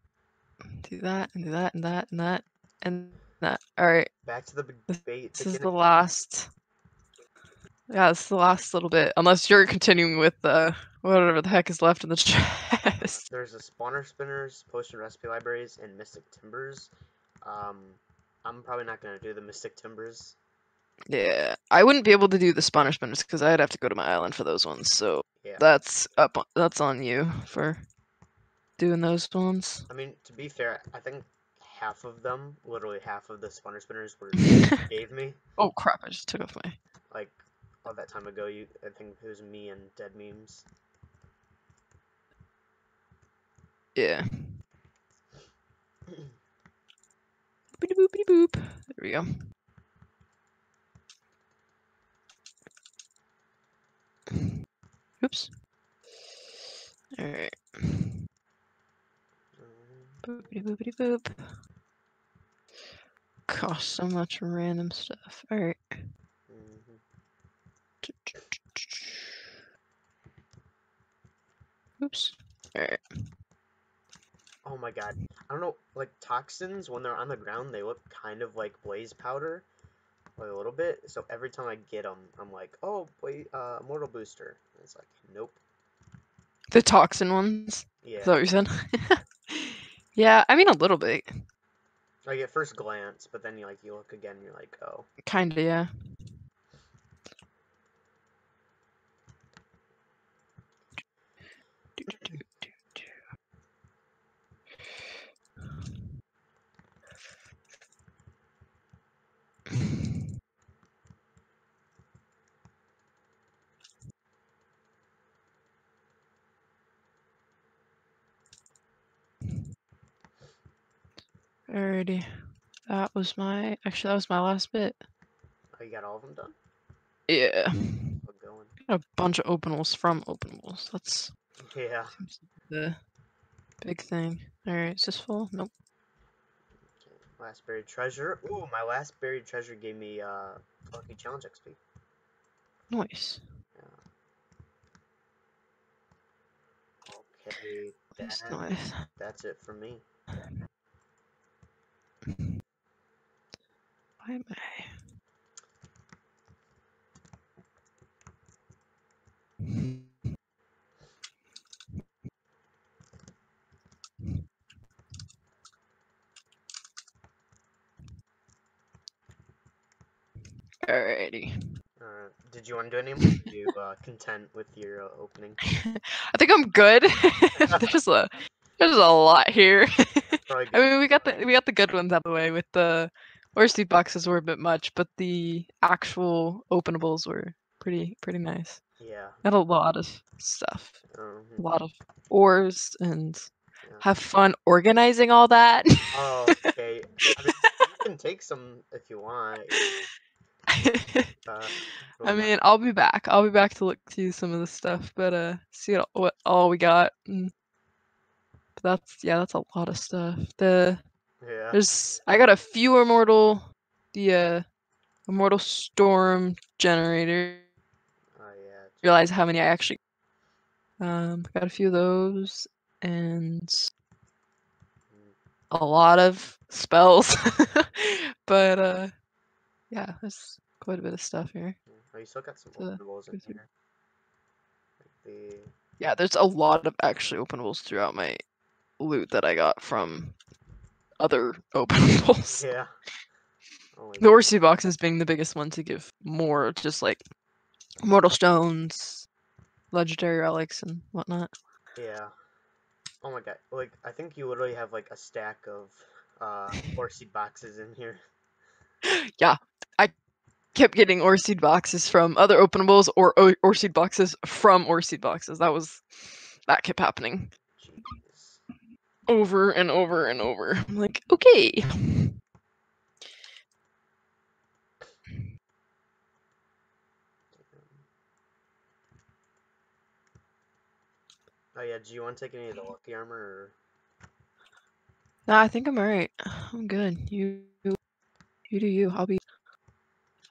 Do that and do that and that and that and that. All right, Back to the big This- is the last. Yeah, this is the last little bit. Unless you're continuing with uh whatever the heck is left in the chest. There's a spawner spinners, potion recipe libraries, and mystic timbers. Um, I'm probably not gonna do the mystic timbers. Yeah, I wouldn't be able to do the spawner spinners because I'd have to go to my island for those ones. So Yeah. that's up. on- That's on you for doing those ones. I mean, to be fair, I think half of them, literally half of the spawner spinners, were gave me. Oh crap! I just took off my. Like all that time ago, you. I think it was me and dead memes. Yeah. Boopity boopity boop. There we go. Oops. Alright. Boopity boopity boop. Cost so much random stuff. Alright. Oops. Alright. Oh my god. I don't know, like toxins when they're on the ground, they look kind of like blaze powder, like a little bit. So every time I get them, I'm like, oh, wait, uh, mortal booster. And it's like, nope. The toxin ones. Yeah. Is that what you said? yeah, I mean a little bit. Like at first glance, but then you like you look again, you're like, oh. Kinda, yeah. Alrighty. That was my actually that was my last bit. Oh, you got all of them done? Yeah. Going. Got a bunch of openables from openables. That's Yeah. the big thing. Alright, is this full? Nope. Okay. Last buried treasure. Ooh, my last buried treasure gave me uh lucky challenge XP. Nice. Okay, That's that, nice. that's it for me. Why am I? Alrighty. Uh, did you want to do any more? Are you uh, content with your uh, opening? I think I'm good. there's a there's a lot here. I mean, we got the we got the good ones out of the way with the ore seed boxes were a bit much, but the actual openables were pretty pretty nice. yeah. Got a lot of stuff, Um, a lot of ores, and Yeah. have fun organizing all that. oh, okay. I mean, you can take some if you want. Uh, I mean, I'll be back. I'll be back to look through some of the stuff, but uh, see what, what all we got. And but that's yeah, that's a lot of stuff. The yeah. there's I got a few immortal, the uh, immortal storm generator. Oh yeah. Realize how many I actually um got a few of those and a lot of spells, but uh, yeah, there's quite a bit of stuff here. Oh, you still got some openables in here. Like the Yeah, there's a lot of actually openables throughout my loot that I got from other openables. yeah. Oh The. ore seed boxes being the biggest one to give more, just like mortal stones, legendary relics, and whatnot. Yeah. Oh my god. Like I think you literally have like a stack of uh ore seed boxes in here. Yeah. I kept getting ore seed boxes from other openables or o- ore seed boxes from ore seed boxes. That was that kept happening. Over and over and over. I'm like, okay. Oh yeah, do you want to take any of the lucky armor? Or... Nah, I think I'm alright. I'm good. You, you do you. I'll be,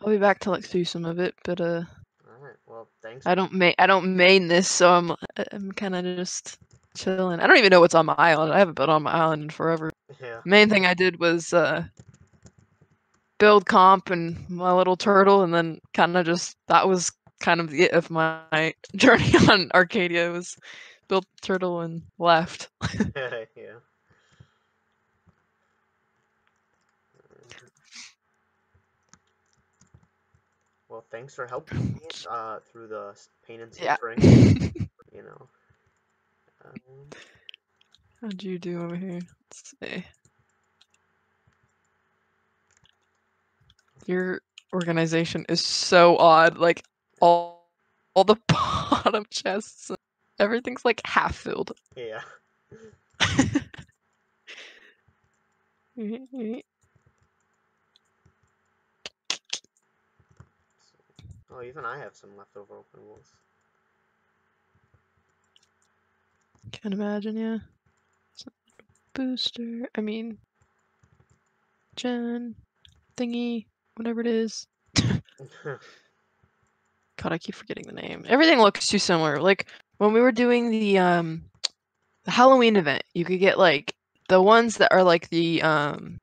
I'll be back to like do some of it, but uh. Alright, well, thanks. I don't main I don't main this, so I'm I'm kind of just chilling. I don't even know what's on my island. I haven't been on my island in forever. Yeah. Main thing I did was uh, build comp and my little turtle, and then kind of just that was kind of the it of my journey on Arcadia. It was built turtle and left. yeah. Well, thanks for helping me uh, through the pain and Yeah. suffering. you know. How'd you do over here? Let's see. Your organization is so odd. Like all all the bottom chests, everything's like half filled. yeah. Oh, even I have some leftover openables. Can't imagine, yeah. Booster, I mean, gen, thingy, whatever it is. God, I keep forgetting the name. Everything looks too similar. Like when we were doing the um the Halloween event, you could get like the ones that are like the um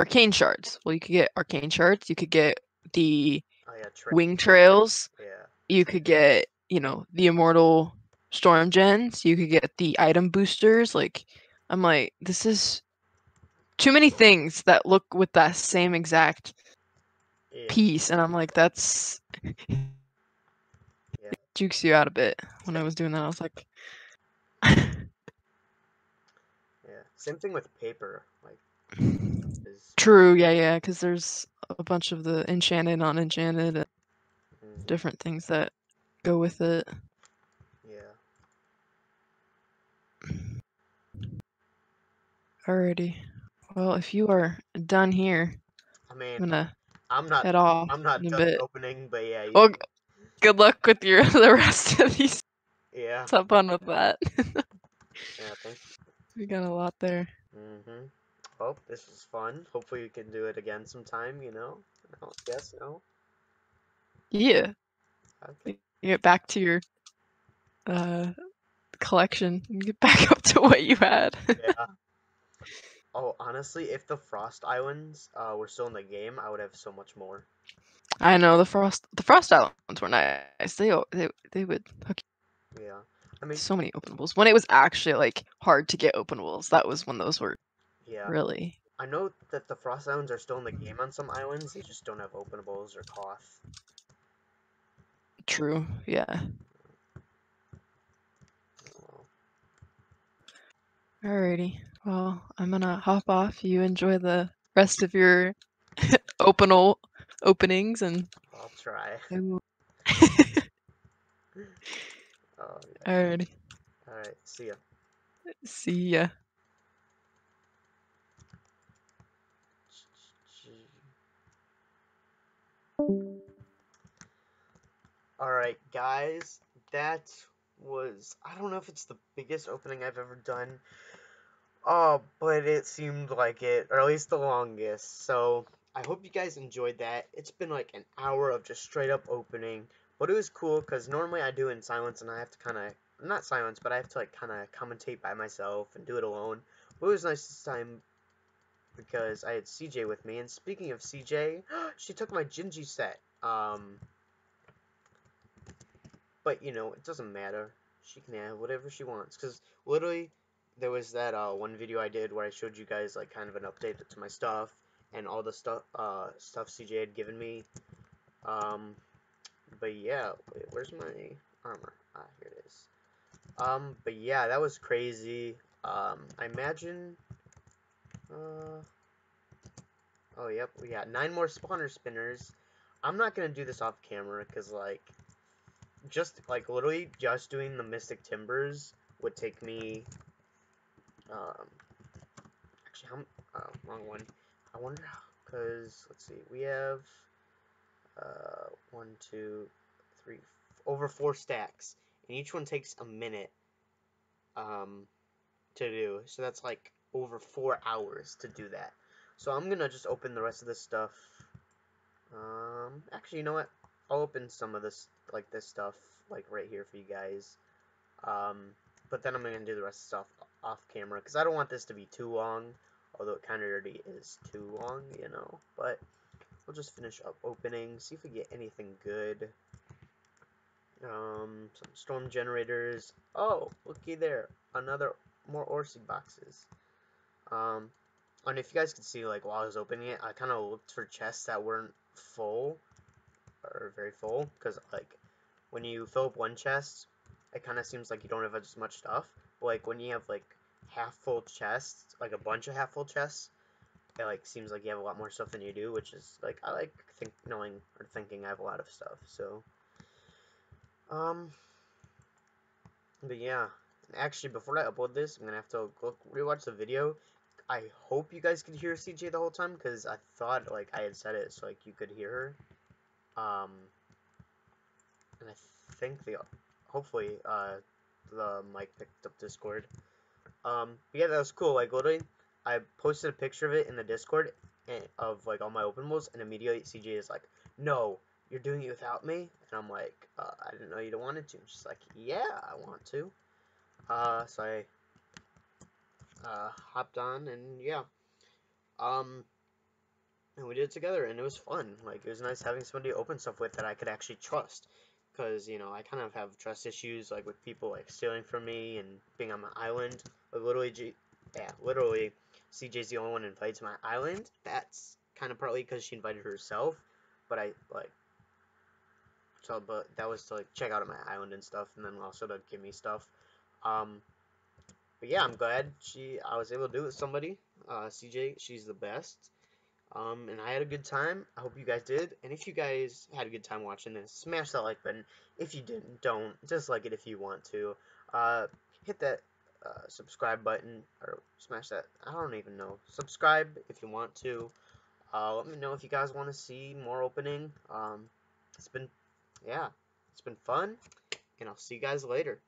arcane shards. Well, you could get arcane shards. You could get the oh yeah, tra- wing trails. Yeah. You could get you know the immortal storm gens. You could get the item boosters. Like I'm like this is too many things that look with that same exact Yeah. piece, and I'm like that's jukes you out a bit when I was doing that. I was like, Yeah. Same thing with paper. Like, is true, yeah, yeah, because there's a bunch of the enchanted, non-enchanted, and mhm, different things that go with it. yeah. Alrighty. Well, if you are done here, I I'm mean, gonna I'm not. at all. I'm not done bit. opening, but yeah. Well, good luck with your the rest of these. yeah. Have fun with that. Yeah. Thanks. we got a lot there. Mhm. Well, this was fun. Hopefully, we can do it again sometime. You know. No. Yes. No. Yeah. Okay. You get back to your uh collection and get back up to what you had. Yeah. Oh, honestly, if the Frost Islands uh, were still in the game, I would have so much more. I know the frost the frost islands were nice. They they they would hook Yeah. I mean, so many openables. When it was actually like hard to get openables, that was when those were yeah. really I know that the Frost Islands are still in the game on some islands. They just don't have openables or cloth. true. Yeah. Oh. Alrighty. Well, I'm gonna hop off. You enjoy the rest of your openal openings and I'll try. Oh, yeah. Alrighty. All right. See ya. See ya. Alright, guys, that was. I don't know if it's the biggest opening I've ever done. Oh, but it seemed like it, or at least the longest. So, I hope you guys enjoyed that. It's been like an hour of just straight up opening. But it was cool because normally I do in silence and I have to kind of. Not silence, but I have to like kind of commentate by myself and do it alone. But it was nice this time because I had CJ with me. And speaking of CJ, she took my Gingy set. Um, but you know, it doesn't matter. She can have whatever she wants. Cause literally, there was that uh, one video I did where I showed you guys like kind of an update to my stuff and all the stuff uh stuff CJ had given me. Um, but yeah, wait, where's my armor? Ah, here it is. Um, but yeah, that was crazy. Um, I imagine. Uh. Oh yep, we got nine more spawner spinners. I'm not gonna do this off camera because like just like literally just doing the Mystic Timbers would take me. Um, actually, how? Oh, wrong one. I wonder because let's see, we have uh one, two, three, over four stacks, and each one takes a minute. um, to do. So that's like over four hours to do that. So I'm gonna just open the rest of this stuff. Um, actually, you know what? I'll open some of this, like this stuff, like right here for you guys. Um, but then I'm gonna do the rest of the stuff off camera because I don't want this to be too long. Although it kind of already is too long, you know. But we'll just finish up opening, see if we get anything good. Um, some storm generators. Oh, looky there, another more ore seed boxes. Um, and if you guys could see, like while I was opening it, I kind of looked for chests that weren't full or very full, because like when you fill up one chest, it kind of seems like you don't have as much stuff. But like when you have like half full chests, like a bunch of half full chests, it like seems like you have a lot more stuff than you do, which is like I like think knowing or thinking I have a lot of stuff. So, um, but yeah, actually before I upload this, I'm gonna have to look rewatch the video. I hope you guys could hear CJ the whole time because I thought like I had said it so like you could hear her. Um, and I think the hopefully uh the mic picked up Discord. Um, yeah, that was cool. Like literally, I posted a picture of it in the Discord and, of like all my open openables, and immediately CJ is like, "No, you're doing it without me," and I'm like, uh, "I didn't know you wanted to." And she's like, "Yeah, I want to." Uh, so I uh, hopped on, and yeah, um, and we did it together, and it was fun. Like it was nice having somebody open stuff with that I could actually trust because you know I kind of have trust issues like with people like stealing from me and being on my island. Like literally, G yeah, literally, CJ's the only one invited to my island. That's kind of partly because she invited herself, but I like. So, but that was to like check out of my island and stuff, and then also to give me stuff. Um, but yeah, I'm glad she I was able to do it with somebody. Uh, CJ, she's the best. Um, and I had a good time. I hope you guys did. And if you guys had a good time watching this, smash that like button. If you didn't, don't. Just like it if you want to. Uh, hit that uh, subscribe button or smash that. I don't even know. Subscribe if you want to. Uh, let me know if you guys want to see more opening. Um, it's been, yeah, it's been fun. And I'll see you guys later.